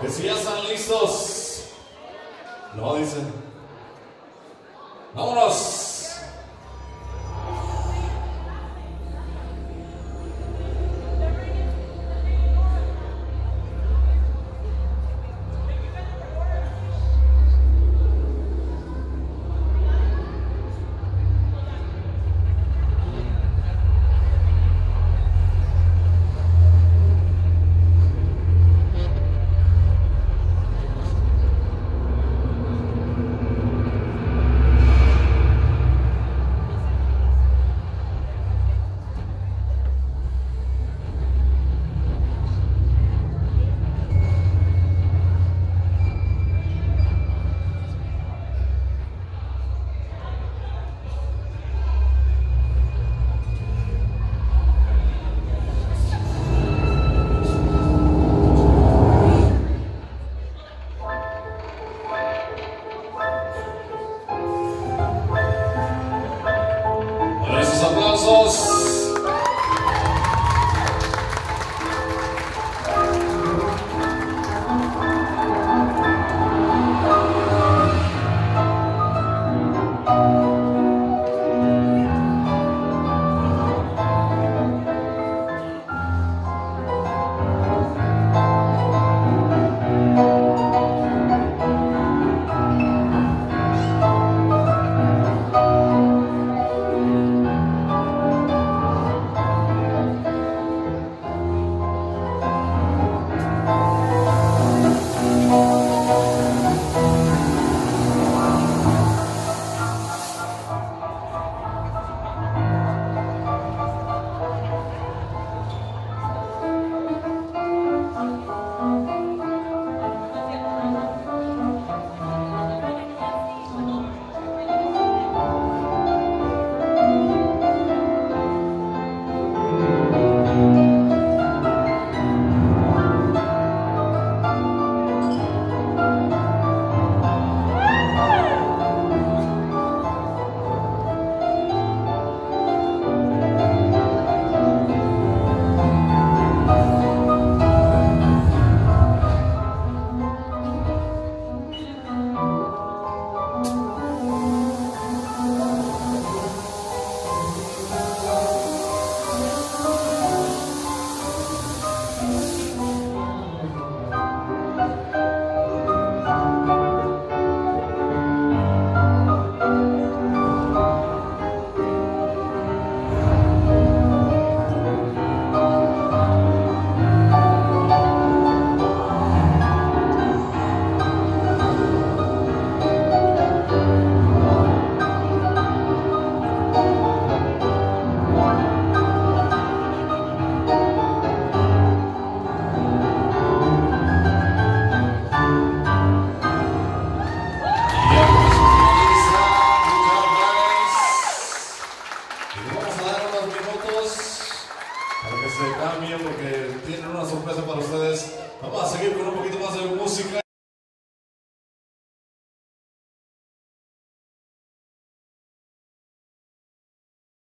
Que si ya están listos. No, dicen. Vámonos. Se cambien porque tienen una sorpresa para ustedes. Vamos a seguir con un poquito más de música.